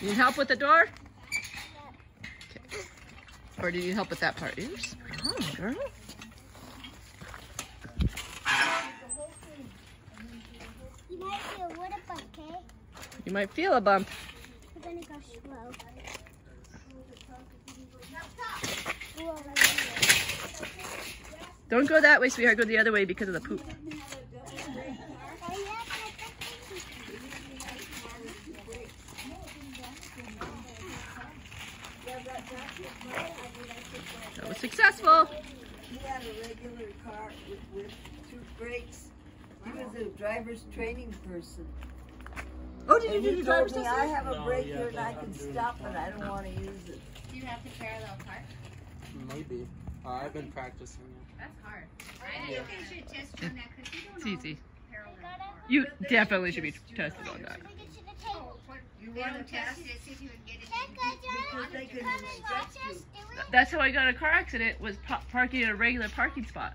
You need help with the door? Okay. Or do you need help with that part? Girl. You might feel a bump, okay? You might feel a bump. We're gonna go slow. Don't go that way, sweetheart. Go the other way because of the poop. That was successful. He had a regular car with, with two brakes. He was a driver's training person. Oh, did you do he the driver's me test? I have a No, brake yeah, here and I can stop it. I don't want to use it. Do you have to parallel park? Maybe. Uh, I've been practicing it. That's hard. I think they should test you on that because you don't It's know easy. You definitely should be tested on that. What, You they want to test test? it, see if you would get it. Because they can inspect you. That's how I got a car accident was pa- parking in a regular parking spot.